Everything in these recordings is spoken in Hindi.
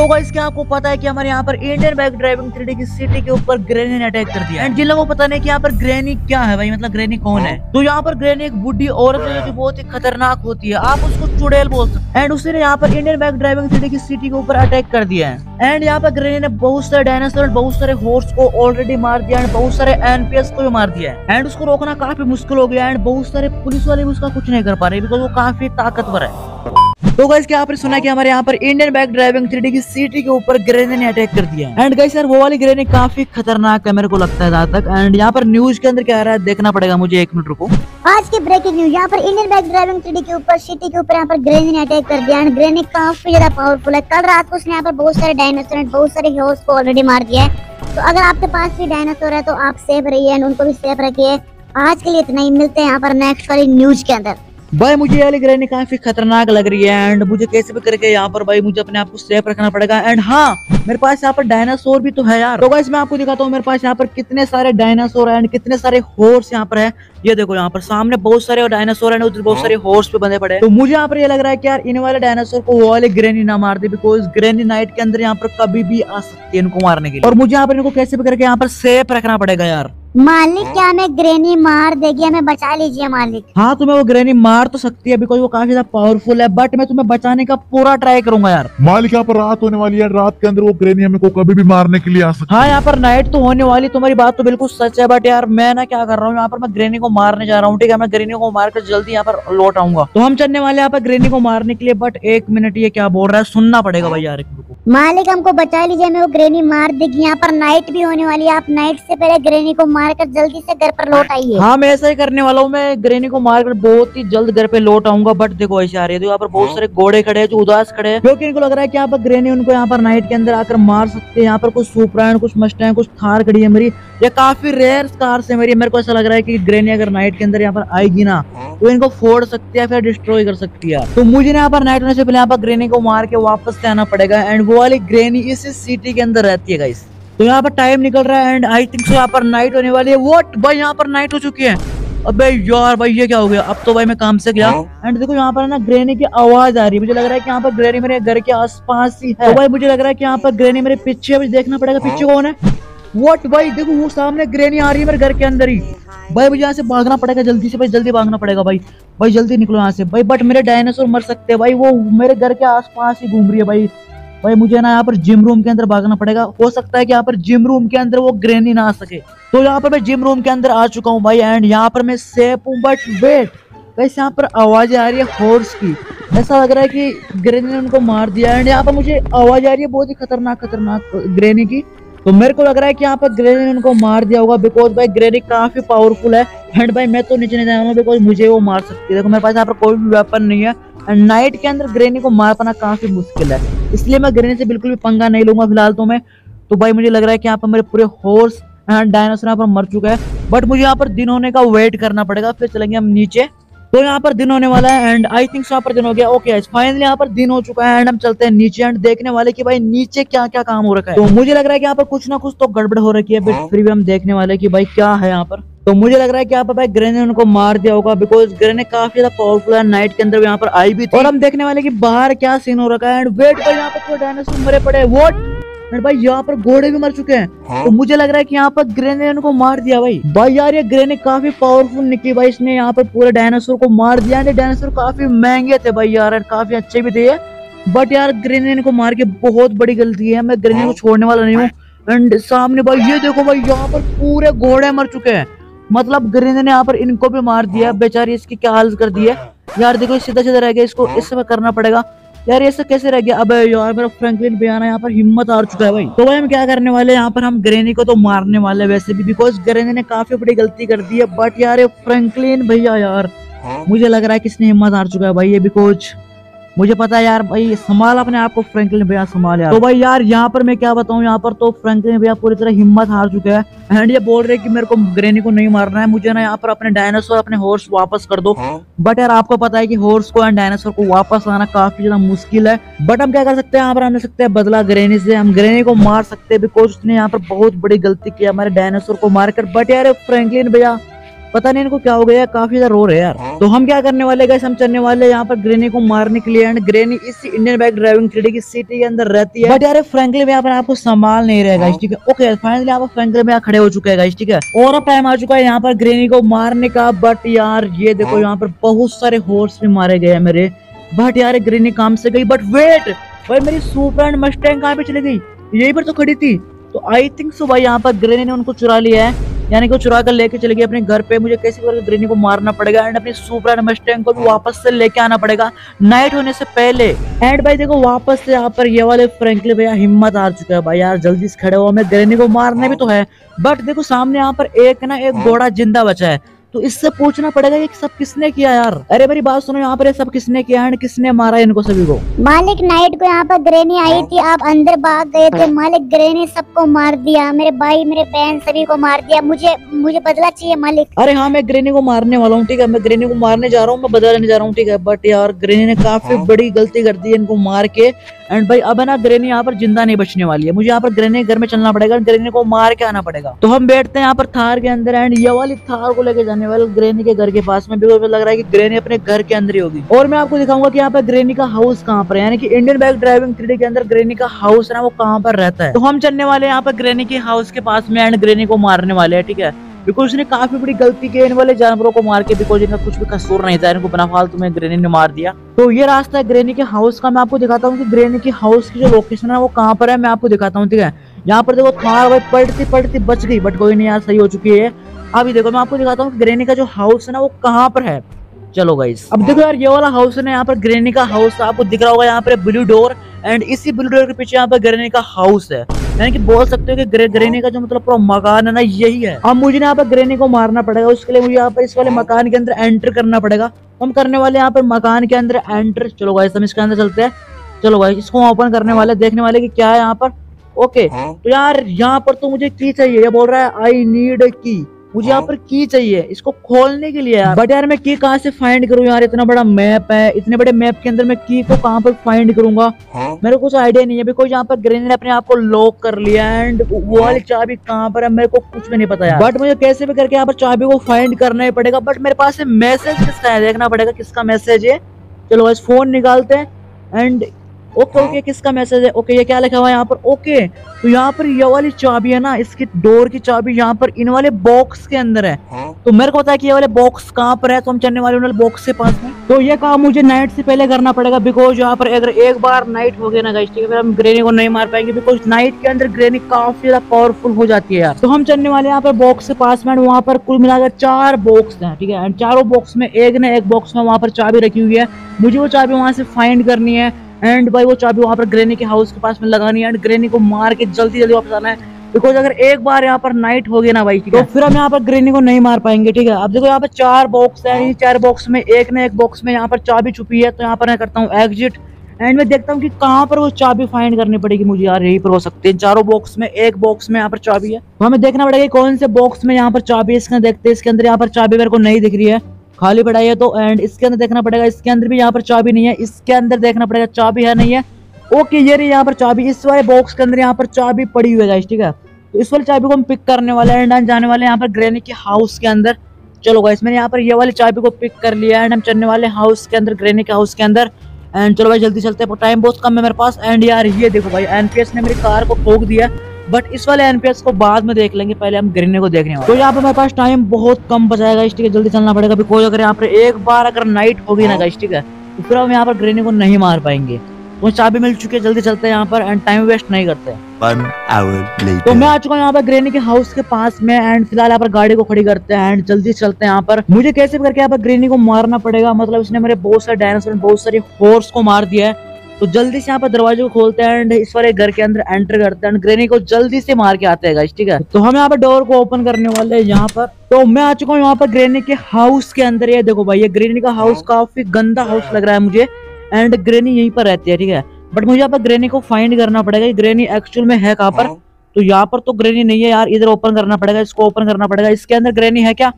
तो गाइस क्या आपको पता है कि हमारे यहाँ पर इंडियन बाइक ड्राइविंग थ्री की सिटी के ऊपर ग्रेनी ने अटैक कर दिया? एंड जिन लोगों को पता नहीं कि यहाँ पर ग्रेनी क्या है भाई मतलब ग्रेनी कौन है? तो यहाँ पर ग्रेनी एक बुढ़ी औरत है जो की बहुत ही खतरनाक होती है। आप उसको चुड़ैल बोल सकते एंड उसने यहाँ पर इंडियन बाइक ड्राइविंग थ्री की सिटी के ऊपर अटैक कर दिया है। एंड यहाँ पर ग्रेनी ने बहुत सारे डायनासोर बहुत सारे हॉर्स को ऑलरेडी मार दिया एंड बहुत सारे एनपीएस को भी मार दिया है। एंड उसको रोकना काफ़ी मुश्किल हो गया एंड बहुत सारे पुलिस वाले भी उसका कुछ नहीं कर पा रहे बिकॉज़ वो काफ़ी ताकतवर है। तो गाइस क्या आपने सुना कि हमारे यहाँ पर इंडियन बाइक ड्राइविंग थ्री की सिटी के ऊपर ग्रेने ने अटैक कर दिया? एंड गाइस यार, वो वाली ग्रेने काफ़ी खतरनाक है, मेरे को लगता है जहाँ तक एंड यहाँ पर न्यूज़ के अंदर क्या रहा है, देखना पड़ेगा मुझे, एक मिनट रुको। आज की ब्रेकिंग न्यूज़ यहाँ पर इंडियन बाइक ड्राइविंग थ्री के ऊपर सिटी के ऊपर यहाँ पर ग्रेनी ने अटैक कर दिया। एंड ग्रेनी काफ़ी ज़्यादा पावरफुल है। कल रात को उसने यहाँ पर बहुत सारे डायनासोर बहुत सारे ह्यूज को ऑलरेडी मार दिया है। तो अगर आपके पास भी डायनासोर है तो आप सेफ़ रहिए एंड उनको भी सेफ़ रखिए। आज के लिए इतना ही, मिलते हैं यहाँ पर नेक्स्ट वाली न्यूज़ के अंदर। भाई, मुझे ये वाली काफ़ी खतरनाक लग रही है एंड मुझे कैसे भी करके यहाँ पर भाई, मुझे अपने आप को सेफ़ रखना पड़ेगा। एंड हाँ मेरे पास यहाँ पर डायनासोर भी तो है यार। तो मैं आपको दिखाता हूँ, मेरे पास यहाँ पर कितने सारे डायनासोर है एंड कितने सारे हॉर्स यहाँ पर है। ये देखो यहाँ पर सामने बहुत सारे डायनासोर है उधर बहुत सारे हॉर्स पे बंधे पड़े तो मुझे यहाँ पर ये लग रहा है कि यार इन वाले डायनासोर को वो वाले ग्रेनी ना मार दे बिकॉज़ ग्रेनी नाइट के अंदर यहाँ पर कभी भी आ सकती है इनको मारने के लिए। और मुझे यहाँ पर इनको कैसे भी करके यहाँ पर सेफ़ रखना पड़ेगा यार। मालिक क्या हमें ग्रेनी मार देगी? हमें बचा लीजिए मालिक। हाँ तुम्हें वो ग्रेनी मार तो सकती है बिकॉज़ वो काफ़ी ज़्यादा पावरफुल है बट मैं तुम्हें बचाने का पूरा ट्राई करूँगा यार। मालिक यहाँ पर रात होने वाली है रात के अंदर वो ग्रेनी हमें को कभी भी मारने के लिए आ सकती हाँ यहाँ पर नाइट तो होने वाली तुम्हारी बात तो बिल्कुल सच है बट यार मैं ना क्या कर रहा हूँ यहाँ पर मैं ग्रेनी को मारने जा रहा हूँ, ठीक है? मैं ग्रेनी को मारकर जल्दी यहाँ पर लौट आऊँगा। तो हम चलने वाले यहाँ पर ग्रेनी को मारने के लिए बट एक मिनट ये क्या बोल रहा है? सुनना पड़ेगा भाई यार। मालिक हमको बचा लीजिए हमें वो ग्रेनी मार देगी। यहाँ पर नाइट भी होने वाली है। आप नाइट से पहले ग्रेनी को मारकर जल्दी से घर पर लौट आइए। हाँ मैं ऐसा ही करने वाला हूँ। मैं ग्रेनी को मारकर बहुत ही जल्द घर पे लौट आऊँगा। बट देखो ऐसे आ रही है। तो यहाँ पर बहुत सारे घोड़े खड़े हैं जो उदास खड़े हैं। क्योंकि इनको लग रहा है कि यहाँ पर ग्रेनी उनको यहाँ पर नाइट के अंदर आकर मार सकते हैं। यहाँ पर कुछ सुपरा कुछ मस्टैंग कुछ थार खड़ी है मेरी। ये काफ़ी रेयर कार से मेरी। मेरे को ऐसा लग रहा है की ग्रेनी अगर नाइट के अंदर यहाँ पर आएगी ना तो इनको फोड़ सकती है फिर डिस्ट्रॉय कर सकती है। तो मुझे यहाँ पर नाइट होने से पहले यहाँ पर ग्रेनी को मार के वापस से आना पड़ेगा। एंड वो वाली ग्रेनी इस सिटी के अंदर रहती है गाइस तो यहाँ पर टाइम निकल रहा है एंड आई थिंक सो यहाँ पर नाइट होने वाली है. वोट भाई यहाँ पर नाइट हो चुकी है. अबे यार भाई ये क्या हो गया? अब तो भाई मैं काम से गया. एंड देखो यहाँ पर ना ग्रेनी की आवाज़ आ रही है. मुझे लग रहा है कि यहाँ पर ग्रेनी मेरे घर के आसपास ही है. तो भाई मुझे लग रहा है कि यहाँ पर ग्रेनी मेरे पीछे मुझे देखना पड़ेगा पीछे कौन है. वॉट भाई देखो वो सामने ग्रेनी आ रही है मेरे घर के अंदर ही. भाई मुझे यहाँ से भागना पड़ेगा जल्दी से. भाई जल्दी भागना पड़ेगा भाई. भाई जल्दी निकलो यहाँ से. भाई बट मेरे डायनासोर मर सकते हैं. भाई वो मेरे घर के आसपास ही घूम रही है भाई. भाई, मुझे ना यहाँ पर जिम रूम के अंदर भागना पड़ेगा। हो सकता है कि यहाँ पर जिम रूम के अंदर वो ग्रेनी ना आ सके। तो यहाँ पर मैं जिम रूम के अंदर आ चुका हूँ भाई एंड यहाँ पर मैं सेफ़ हूँ बट वेट वैसे यहाँ पर आवाज़ आ रही है हॉर्स की। ऐसा लग रहा है कि ग्रेनी ने उनको मार दिया एंड यहाँ पर मुझे आवाज़ आ रही है बहुत ही खतरनाक खतरनाक ग्रेनी की। तो मेरे को लग रहा है कि यहाँ पर ग्रेनी ने उनको मार दिया होगा बिकॉज़ भाई ग्रेनी काफ़ी पावरफुल है। एंड भाई, मैं तो नीचे नहीं जाऊँगा बिकॉज़ मुझे वो मार सकती है। देखो, मेरे पास यहाँ पर कोई भी वेपन नहीं है। नाइट के अंदर ग्रेनी को मार पाना काफ़ी मुश्किल है। इसलिए मैं ग्रेनी से बिल्कुल भी पंगा नहीं लूँगा फ़िलहाल तो मैं। तो भाई, मुझे लग रहा है कि यहाँ पर मेरे पूरे हॉर्स एंड डायनासोर यहाँ पर मर चुका है। बट मुझे यहाँ पर दिन होने का वेट करना पड़ेगा, फिर चलेंगे हम नीचे। तो यहाँ पर दिन होने वाला है एंड आई थिंक यहाँ पर दिन हो गया। ओके फाइनली यहाँ पर दिन हो चुका है एंड हम चलते हैं नीचे एंड देखने वाले कि भाई नीचे क्या क्या काम हो रखा है। तो मुझे लग रहा है कि यहाँ पर कुछ ना कुछ तो गड़बड़ हो रखी है बट फिर भी हम देखने वाले कि भाई क्या है यहाँ पर। तो मुझे लग रहा है कि यहाँ पर भाई ग्रे ने उनको मार दिया होगा बिकॉज़ ग्रे ने काफ़ी ज़्यादा पावरफुल है नाइट के अंदर यहाँ पर आई भी थी। और हम देखने वाले कि बाहर क्या सीन हो रखा है एंड वेट भाई यहाँ पर डायनासोर मरे पड़े वोट एंड भाई यहाँ पर घोड़े भी मर चुके हैं। हाँ? तो मुझे लग रहा है कि यहाँ पर ग्रे ने उनको मार दिया भाई। भाई यार ये ग्रे ने काफ़ी पावरफुल निकली भाई इसने। यहाँ पर पूरे डायनासोर को मार दिया। डायनासोर काफ़ी महँगे थे भाई यार काफ़ी अच्छे भी थे बट यार ग्रेन इनको मार के बहुत बड़ी गलती है। मैं ग्रेन को छोड़ने वाला नहीं हूँ। एंड सामने भाई ये देखो भाई यहाँ पर पूरे घोड़े मर चुके हैं। मतलब ग्रेन ने यहाँ पर इनको भी मार दिया। बेचारी इसकी क्या हाल कर दी है। यार देखो सीधा सीधा रह गया। इसको इस समय करना पड़ेगा। यार ये सब कैसे रह गया? अब यार मेरा फ्रैंकलिन भैया यहाँ पर हिम्मत आ चुका है भाई। तो भाई हम क्या करने वाले यहाँ पर हम ग्रेनी को तो मारने वाले वैसे भी बिकॉज़ ग्रेनी ने काफ़ी बड़ी गलती कर दी है बट यार ये फ्रैंकलिन भैया यार हाँ। मुझे लग रहा है किसने हिम्मत आ चुका है भाई ये बिकॉज़ मुझे पता है यार भाई संभाल अपने आप को फ्रैंकलिन भैया संभाल यार। तो भाई यार यहाँ पर मैं क्या बताऊँ यहाँ पर तो फ्रैंकलिन भैया पूरी तरह हिम्मत हार चुके हैं। एंड ये बोल रहे कि मेरे को ग्रेनी को नहीं मारना है। मुझे ना यहाँ पर अपने डायनासोर अपने हॉर्स वापस कर दो। बट यार आपको पता है कि हॉर्स को एंड डायनासोर को वापस आना काफ़ी ज़्यादा मुश्किल है। बट हम क्या कर सकते हैं? यहाँ पर हम ले सकते हैं बदला ग्रेनी से। हम ग्रेनी को मार सकते हैं बिकॉज़ उसने यहाँ पर बहुत बड़ी गलती की हमारे डायनासोर को मारकर। बट यार फ्रैंकलिन भैया पता नहीं इनको क्या हो गया काफ़ी ज़्यादा रो रहे हैं यार। तो हम क्या करने वाले गए हम चलने वाले यहाँ पर ग्रेनी को मारने के लिए। एंड ग्रेनी इस इंडियन बाइक ड्राइविंग थ्री की सिटी के अंदर रहती है। बट यार फ्रेंकली में यहाँ पर आपको संभाल नहीं रहेगा ठीक है? ओके फाइनली पर फ्रेंकली में खड़े हो चुके हैं ठीक है? और अब टाइम आ चुका है यहाँ पर ग्रेनी को मारने का। बट यार ये देखो यहाँ पर बहुत सारे हॉर्स भी मारे गए हैं मेरे। बट यार ग्रेनी काम से गई। बट वेट भाई मेरी सुपर एंड मस्टैंग कहाँ पे चली गई? यही पर तो खड़ी थी। तो आई थिंक सो भाई यहाँ पर ग्रेनी ने उनको चुरा लिया है। यानी कि वो चुरा कर लेके चले गए अपने घर पे। मुझे कैसे करके ग्रेनी को मारना पड़ेगा एंड अपनी सुपर एंड मस्टैंग को भी वापस से लेके आना पड़ेगा। नाइट होने से पहले। एंड भाई देखो वापस से यहाँ पर ये वाले फ्रेंकली भैया हिम्मत आ चुका है भाई यार। जल्दी से खड़े हो। हमें ग्रेनी को मारने भी तो है। बट देखो सामने यहाँ पर एक ना एक घोड़ा ज़िंदा बचा है। तो इससे पूछना पड़ेगा कि सब किसने किया यार? अरे मेरी बात सुनो यहाँ पर ये सब किसने किया है किसने मारा इनको सभी को? मालिक नाइट को यहाँ पर ग्रेनी आई थी आप अंदर भाग गए थे मालिक ग्रेनी सबको मार दिया मेरे भाई मेरे बहन सभी को मार दिया मुझे मुझे बदला चाहिए मालिक। अरे हाँ मैं ग्रेनी को मारने वाला हूँ ठीक है मैं ग्रेनी को मारने जा रहा हूँ मैं बदला लेने जा रहा हूँ ठीक है बट यार ग्रेनी ने काफ़ी बड़ी गलती कर दी है इनको मार के। एंड भाई, अब है ना ग्रेनी यहाँ पर ज़िंदा नहीं बचने वाली है। मुझे यहाँ पर ग्रेनी घर में चलना पड़ेगा ग्रेनी को मार के आना पड़ेगा। तो हम बैठते हैं यहाँ पर थार के अंदर एंड ये वाली थार को लेके जाने वाले ग्रेनी के घर के पास में। बिल्कुल लग रहा है की ग्रेनी अपने घर के अंदर ही होगी। और मैं आपको दिखाऊँगा की यहाँ पर ग्रेनी का हाउस कहाँ पर है। यानी कि इंडियन बाइक ड्राइविंग थ्री के अंदर ग्रेनी का हाउस है ना, वो कहाँ पर रहता है। तो हम चलने वाले यहाँ पर ग्रेनी के हाउस के पास में एंड ग्रेनी को मारने वाले हैं, ठीक है? बिकॉज़ उसने काफ़ी बड़ी गलती की इन वाले जानवरों को मार के बिकॉज़ इनका कुछ भी कसूर नहीं था, इनको बिना फालतू में ग्रेनी ने मार दिया। तो ये रास्ता है ग्रेनी के हाउस का, मैं आपको दिखाता हूँ कि ग्रेनी के हाउस की जो लोकेशन है, वो कहाँ पर है, मैं आपको दिखाता हूँ, ठीक है? यहाँ पर देखो थार भाई पढ़ती पढ़ती बच गई बट कोई नहीं यार, सही हो चुकी है। अभी देखो, मैं आपको दिखाता हूँ ग्रेनी का जो हाउस है ना, वो कहाँ पर है। चलो गाइस अब देखो यार, ये वाला हाउस है ना, यहाँ पर ग्रेनी का हाउस आपको दिख रहा होगा, यहाँ पर ब्लू डोर एंड इसी ब्लू डोर के पीछे यहाँ पर ग्रेनी का हाउस है। यानी कि बोल सकते हो कि ग्रे, ग्रेने का जो मतलब पूरा मकान है ना यही है। अब मुझे यहाँ पर ग्रेने को मारना पड़ेगा उसके लिए मुझे यहाँ पर इस वाले मकान के अंदर एंटर करना पड़ेगा। हम करने वाले यहाँ पर मकान के अंदर एंटर चलो भाई हम इसके अंदर चलते हैं। चलो भाई इसको ओपन करने वाले देखने वाले की क्या है यहाँ पर। ओके तो यार यहाँ पर तो मुझे की चाहिए ये बोल रहा है आई नीड की मुझे यहाँ पर की चाहिए? इसको खोलने के लिए यार। बट यार मैं की कहाँ से फाइंड करूँ यार? इतना बड़ा मैप है इतने बड़े मैप के अंदर मैं की को कहाँ पर फाइंड करूँगा? मेरे को कुछ आइडिया नहीं है। बिकॉज़ यहाँ पर ग्रेनेड ने अपने आप को लॉक कर लिया एंड वो वाली चाबी कहाँ पर है? मेरे को कुछ भी नहीं पता यार। बट मुझे कैसे भी करके यहाँ पर चाबी को फाइंड करना ही पड़ेगा। बट मेरे पास मैसेज किसका है? देखना पड़ेगा किसका मैसेज है। चलो बस फ़ोन निकालते हैं एंड ओके ओके किसका मैसेज है? ओके ये क्या लिखा हुआ है यहाँ पर? ओके तो यहाँ पर ये वाली चाबी है ना इसकी डोर की चाबी यहाँ पर इन वाले बॉक्स के अंदर है। तो मेरे को पता है कि ये वाले बॉक्स कहाँ पर है तो हम चलने वाले बॉक्स के पास में। तो ये काम मुझे नाइट से पहले करना पड़ेगा बिकॉज़ यहाँ पर अगर एक बार नाइट हो गया ना गाइस ठीक है फिर हम ग्रेनी को नहीं मार पाएँगे बिकॉज़ नाइट के अंदर ग्रेनी काफ़ी ज़्यादा पावरफुल हो जाती है यार। तो हम चलने वाले यहाँ पर बॉक्स के पास में वहाँ पर कुल मिलाकर चार बॉक्स है ठीक है। चारों बॉक्स में एक ना एक बॉक्स में वहाँ पर चाबी रखी हुई है। मुझे वो चाबी वहाँ से फाइंड करनी है। एंड भाई वो चाबी वहाँ पर ग्रेनी के हाउस के पास में लगानी है। एंड ग्रेनी को मार के जल्दी जल्दी वापस आना है। बिकॉज़ अगर एक बार यहाँ पर नाइट हो गई ना भाई तो फिर हम यहाँ पर ग्रेनी को नहीं मार पाएँगे ठीक है? अब देखो यहाँ पर चार बॉक्स है चार बॉक्स में एक ना एक बॉक्स में यहाँ पर चाबी छुपी है तो यहाँ पर मैं करता हूँ एग्जिट एंड मैं देखता हूँ कि कहाँ पर वो चाबी फाइंड करनी पड़ेगी। मुझे यार यही पर हो सकते हैं। चारों बॉक्स में एक बॉक्स में यहाँ पर चाबी है। तो हमें देखना पड़ेगा कौन से बॉक्स में यहाँ पर चाबी है। इसके देखते हैं इसके अंदर यहाँ पर चाबी मेरे को नहीं दिख रही है। खाली पड़ा है तो एंड इसके अंदर देखना पड़ेगा, इसके अंदर भी यहाँ पर चाबी नहीं है, इसके अंदर देखना पड़ेगा, चाबी है नहीं है। ओके ये रही यहाँ पर चाबी, इस वाले बॉक्स के अंदर यहाँ पर चाबी पड़ी हुई है ठीक है? तो इस वाली चाबी को हम पिक करने वाले हैं एंड जाने वाले यहाँ पर ग्रेनी के हाउस के अंदर। चलो गाइस मैंने यहाँ पर ये वाली चाबी को पिक कर लिया एंड हम चलने वाले हाउस के अंदर ग्रेनी के हाउस के अंदर। एंड चलो भाई जल्दी चलते हैं टाइम बहुत कम है मेरे पास। एंड यार, ये देखो भाई एनपीएस ने मेरी कार को ठोक दिया बट इस वाले एनपीएस को बाद में देख लेंगे पहले हम ग्रीने को देखने वाले। तो यहाँ पे मेरे पास टाइम बहुत कम बचाएगा इस है जल्दी चलना पड़ेगा। बिकॉज़ अगर यहाँ पर एक बार अगर नाइट होगी ना गाइस ठीक है तो फिर हम यहाँ पर ग्रीने को नहीं मार पाएँगे। तो चाबी मिल चुकी है जल्दी चलते हैं यहाँ पर एंड टाइम वेस्ट नहीं करते। तो मैं आ चुका हूँ यहाँ पर ग्रेनी के हाउस के पास में एंड फ़िलहाल यहाँ पर गाड़ी को खड़ी करते हैं एंड जल्दी चलते हैं यहाँ पर। मुझे कैसे भी करके यहाँ पर ग्रेनी को मारना पड़ेगा मतलब इसने मेरे बहुत सारे डायनासोर बहुत सारे हॉर्स को मार दिया है। तो जल्दी से यहाँ पर दरवाजे को खोलते हैं एंड इस वाले घर के अंदर एंटर करते हैं ग्रेनी को जल्दी से मार के आते हैं ठीक है? तो हम यहाँ पर डोर को ओपन करने वाले हैं यहाँ पर। तो मैं आ चुका हूँ यहाँ पर ग्रेनी के हाउस के अंदर। ये देखो भाई ये ग्रेनी का हाउस काफ़ी गंदा हाउस लग रहा है मुझे। एंड ग्रेनी यहीं पर रहती है ठीक है? बट मुझे यहाँ पर ग्रेनी को फाइंड करना पड़ेगा। ग्रेनी एक्चुअल में है कहाँ पर? हाँ। तो यहाँ पर तो ग्रेनी नहीं है यार इधर ओपन करना पड़ेगा इसको ओपन करना पड़ेगा। इसके अंदर ग्रेनी है क्या?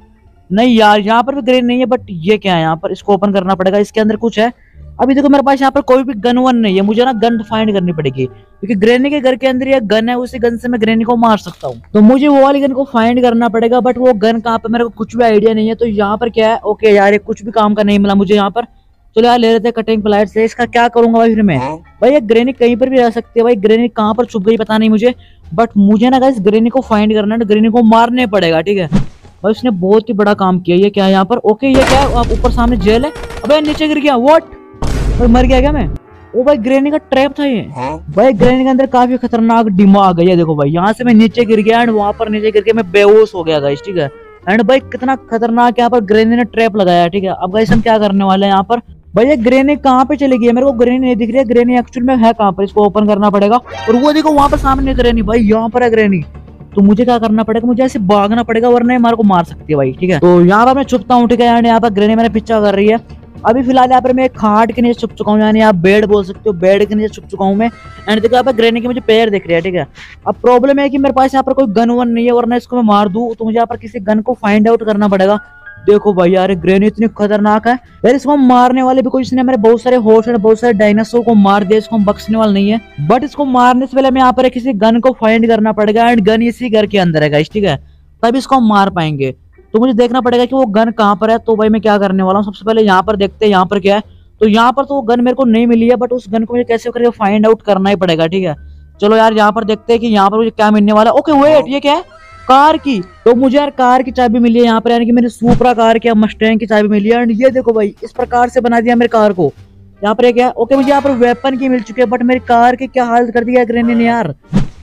नहीं यार यहाँ पर भी ग्रेन नहीं है बट ये क्या है यहाँ पर इसको ओपन करना पड़ेगा इसके अंदर कुछ है। अभी देखो मेरे पास यहाँ पर कोई भी गन वन नहीं है मुझे ना गन फाइंड करनी पड़ेगी क्योंकि ग्रेनी के घर के अंदर ये गन है उसी गन से मैं ग्रेनी को मार सकता हूँ। तो मुझे वो वाली गन को फाइंड करना पड़ेगा बट वो गन कहाँ पे मेरे को कुछ भी आइडिया नहीं है तो यहाँ पर क्या है? ओके यार ये कुछ भी काम का नहीं मिला मुझे यहाँ पर। चलो यार ले रहे हैं कटिंग प्लाइट से इसका क्या करूँगा भाई फिर मैं? भाई ये ग्रेनी कहीं पर भी रह सकती है भाई ग्रेनी कहाँ पर छुप गई पता नहीं मुझे बट मुझे ना इस ग्रेनी को फाइंड करना है ग्रेनी को मारने पड़ेगा ठीक है? भाई उसने बहुत ही बड़ा काम किया ये क्या है यहाँ पर? ओके ये क्या है? ऊपर सामने जेल है? अबे नीचे गिर गया। व्हाट भाई मर गया क्या मैं? ओ भाई ग्रेनी का ट्रैप था ये। भाई ग्रेनी के अंदर काफ़ी खतरनाक दिमाग है ये देखो भाई। यहाँ से मैं नीचे गिर गया एंड वहाँ पर नीचे गिर के मैं बेहोश हो गया गाइस ठीक है? एंड भाई कितना खतरनाक यहाँ पर ग्रेनी ने ट्रैप लगाया ठीक है? अब गाइस हम क्या करने वाले हैं यहाँ पर? भाई ये ग्रेनी कहाँ पे चली गई है? मेरे को ग्रेनी नहीं दिख रही है। ग्रेनी एक्चुअल में है कहाँ पर? इसको ओपन करना पड़ेगा। और वो देखो वहाँ पर सामने ग्रेनी भाई यहाँ पर है ग्रेनी तो मुझे क्या करना पड़ेगा? मुझे ऐसे भागना पड़ेगा, वरना मेरे को मार सकती है भाई, ठीक है? तो यहाँ पर मैं छुपता हूँ, ठीक है? यहाँ पर ग्रेने मेरे पीछा कर रही है। अभी फ़िलहाल यहाँ पर मैं खाट के नीचे छुप चुका हूँ, यानी आप बेड बोल सकते हो, बेड के नीचे छुप चुका हूँ मैं। एंड देखो, यहाँ पर ग्रेने के मुझे पैर देख रहे हैं, ठीक है? अब प्रॉब्लम है कि मेरे पास यहाँ पर कोई गन वन नहीं है, वरना इसको मैं मार दूँ तो मुझे यहाँ पर किसी गन को फाइंड आउट करना पड़ेगा। देखो भाई यार ग्रेन इतनी खतरनाक है। यार, इसको हम मारने वाले भी कोई इसने मेरे बहुत सारे हॉर्स और बहुत सारे डायनासोर को मार दिया, इसको हम बख्शने वाला नहीं है। बट इसको मारने से पहले हमें यहाँ पर किसी गन को फाइंड करना पड़ेगा एंड गन इसी घर के अंदर है ठीक है? तब इसको हम मार पाएँगे। तो मुझे देखना पड़ेगा कि वो गन कहाँ पर है। तो भाई मैं क्या करने वाला हूँ? सबसे पहले यहाँ पर देखते हैं, यहाँ पर क्या है। तो यहाँ पर तो वो गन मेरे को नहीं मिली है बट उस गन को मुझे कैसे करके फाइंड आउट करना ही पड़ेगा, ठीक है? चलो यार, यहाँ पर देखते हैं कि यहाँ पर मुझे क्या मिलने वाला है। ओके वेट ये क्या है? कार की। तो मुझे यार कार की चाबी मिली है यहाँ पर, यानी कि मेरी सुपरा कार की मस्टैंग की चाबी मिली है। एंड ये देखो भाई, इस प्रकार से बना दिया मेरे कार को। यहाँ पर क्या ओके, मुझे यहाँ पर वेपन की मिल चुकी है बट मेरी कार की क्या हालत कर दिया ग्रेनी ने यार?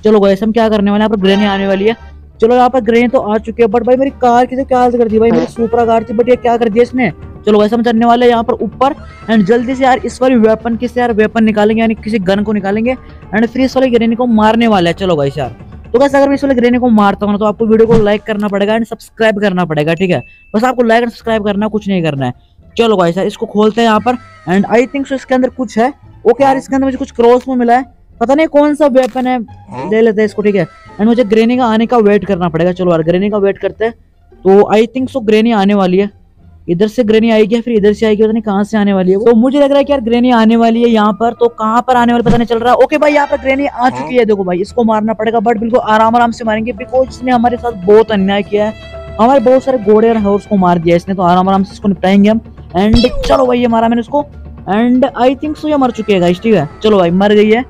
चलो भाई हम क्या करने वाले यहाँ पर ग्रेनी आने वाली है। चलो यहाँ पर ग्रेन तो आ चुके हैं बट भाई मेरी कार की तो क्या हालत कर दी? भाई मेरी सुपरा कार थी बट ये क्या कर दिया इसने? चलो वैसे हम चलने वाले यहाँ पर ऊपर। एंड जल्दी से यार इस वाली वेपन किससे यार वेपन निकालेंगे, यानी किसी गन को निकालेंगे। एंड फिर इस वाले ग्रेनी को मारने वाले हैं। चलो भाई यार। तो कैसे अगर मैं इस वाले ग्रेनी को मारता हूँ ना तो आपको वीडियो को लाइक करना पड़ेगा एंड सब्सक्राइब करना पड़ेगा ठीक है? बस आपको लाइक एंड सब्सक्राइब करना कुछ नहीं करना है। चलो भाई सर इसको खोलते हैं यहाँ पर एंड आई थिंक सो इसके अंदर कुछ है। ओके यार इसके अंदर मुझे कुछ क्रॉस में मिला है। पता नहीं कौन सा वेपन है ले लेते हैं इसको ठीक है? एंड मुझे ग्रेनी का आने का वेट करना पड़ेगा। चलो यार ग्रेनी का वेट करते हैं। तो आई थिंक सो ग्रेनी आने वाली है। इधर से ग्रेनी आएगी या फिर इधर से आएगी पता नहीं कहाँ से आने वाली है तो मुझे लग रहा है कि यार ग्रेनी आने वाली है यहाँ पर तो कहाँ पर आने वाली पता नहीं चल रहा। है ओके भाई यहाँ पर ग्रेनी आ चुकी है। देखो भाई इसको मारना पड़ेगा बट बिल्कुल आराम आराम से मारेंगे बिकॉज़ इसने हमारे साथ बहुत अन्याय किया है। हमारे बहुत सारे घोड़े और हाउस को मार दिया इसने तो आराम आराम से इसको निपटाएँगे हम। एंड चलो भाई ये मारा मैंने इसको। एंड आई थिंक सो ये मर चुकी है ठीक है? चलो भाई मर गई है।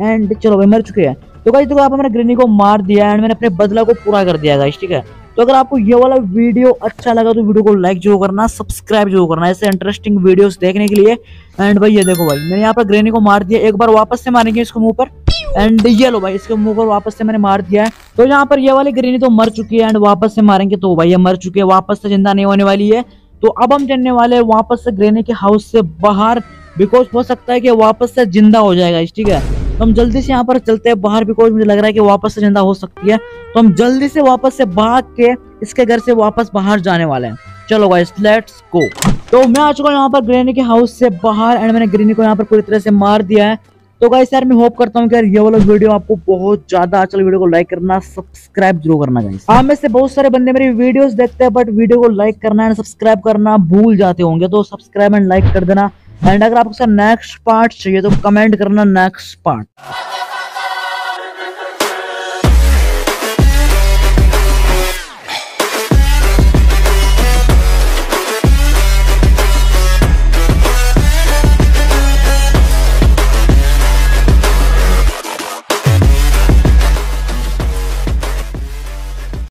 एंड चलो भाई मर चुके हैं। तो गाइस देखो आप मैंने ग्रेनी को मार दिया एंड मैंने अपने बदला को पूरा कर दिया गाइस ठीक है? तो अगर आपको ये वाला वीडियो अच्छा लगा तो वीडियो को लाइक ज़रूर करना सब्सक्राइब ज़रूर करना ऐसे इंटरेस्टिंग वीडियोस देखने के लिए। एंड भाई, ये देखो भाई, मैंने यहाँ पर ग्रेनी को मार दिया, एक बार वापस से मारेंगे इसको मुँह पर। एंड ये लो भाई, इसके मुँह पर वापस से मैंने मार दिया है। तो यहाँ पर ये वाली ग्रेनी तो मर चुकी है एंड वापस से मारेंगे तो भाई ये मर चुकी है, वापस से ज़िंदा नहीं होने वाली है। तो अब हम चलने वाले वापस से ग्रेनी के हाउस से बाहर बिकॉज़ हो सकता है कि वापस से ज़िंदा हो जाएगा, ठीक है? तो हम जल्दी से यहाँ पर चलते हैं। बाहर बिकॉज़ मुझे लग रहा है कि वापस से ज़िंदा हो सकती है। तो हम जल्दी से वापस से भाग के इसके घर से वापस बाहर जाने वाले हैं। चलो गाइस लेट्स गो तो मैं आ चुका हूँ यहाँ पर ग्रेनी के हाउस से बाहर एंड मैंने ग्रेनी को यहाँ पर पूरी तरह से मार दिया है। तो गाइस यार, मैं होप करता हूँ कि यार ये वाला वीडियो आपको बहुत ज़्यादा अच्छा वीडियो को लाइक करना सब्सक्राइब ज़रूर करना गाइस आप में से बहुत सारे बंदे मेरी वीडियोस देखते हैं बट वीडियो को लाइक करना एंड सब्सक्राइब करना भूल जाते होंगे। तो सब्सक्राइब एंड लाइक कर देना। एंड अगर आपको नेक्स्ट पार्ट चाहिए तो कमेंट करना नेक्स्ट पार्ट